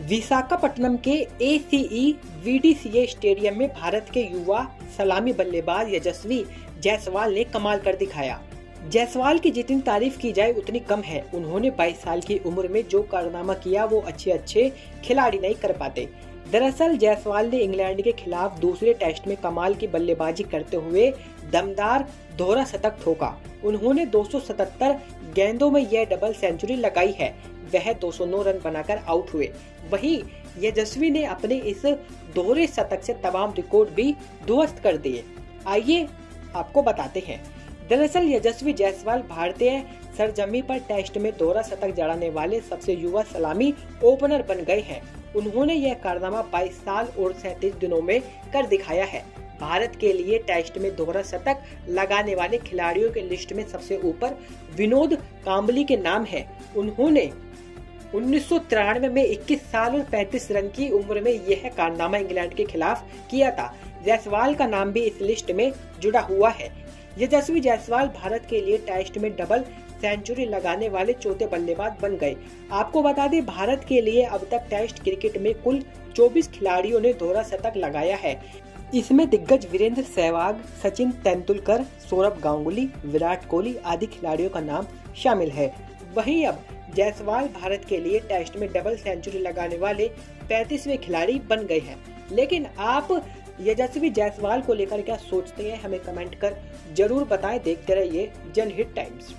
विशाखापट्टनम के ए सी वीडीसीए स्टेडियम में भारत के युवा सलामी बल्लेबाज यजस्वी जायसवाल ने कमाल कर दिखाया। जायसवाल की जितनी तारीफ़ की जाए, उतनी कम है। उन्होंने 22 साल की उम्र में जो कारनामा किया, वो अच्छे अच्छे खिलाड़ी नहीं कर पाते। दरअसल जायसवाल ने इंग्लैंड के खिलाफ दूसरे टेस्ट में कमाल की बल्लेबाजी करते हुए दमदार दोहरा शतक ठोका। उन्होंने 277 गेंदों में यह डबल सेंचुरी लगाई है। वह 209 रन बनाकर आउट हुए। वहीं यशस्वी ने अपने इस दोहरे शतक से तमाम रिकॉर्ड भी ध्वस्त कर दिए। आइए आपको बताते हैं। दरअसल यशस्वी जायसवाल भारतीय सरजमी पर टेस्ट में दोहरा शतक जड़ाने वाले सबसे युवा सलामी ओपनर बन गए हैं। उन्होंने यह कारनामा 22 साल और सैतीस दिनों में कर दिखाया है। भारत के लिए टेस्ट में दोहरा शतक लगाने वाले खिलाड़ियों के लिस्ट में सबसे ऊपर विनोद काम्बली के नाम है। उन्होंने उन्नीस सौ तिरानवे में 21 साल और 35 रन की उम्र में यह कारनामा इंग्लैंड के खिलाफ किया था। जायसवाल का नाम भी इस लिस्ट में जुड़ा हुआ है। यशस्वी जायसवाल भारत के लिए टेस्ट में डबल सेंचुरी लगाने वाले चौथे बल्लेबाज बन गए। आपको बता दें, भारत के लिए अब तक टेस्ट क्रिकेट में कुल 24 खिलाड़ियों ने दोहरा शतक लगाया है। इसमें दिग्गज वीरेंद्र सहवाग, सचिन तेंदुलकर, सौरभ गांगुली, विराट कोहली आदि खिलाड़ियों का नाम शामिल है। वहीं अब जायसवाल भारत के लिए टेस्ट में डबल सेंचुरी लगाने वाले पैंतीसवे खिलाड़ी बन गए हैं। लेकिन आप यशस्वी जायसवाल को लेकर क्या सोचते हैं, हमें कमेंट कर ज़रूर बताएँ। देखते रहिए जनहित टाइम्स।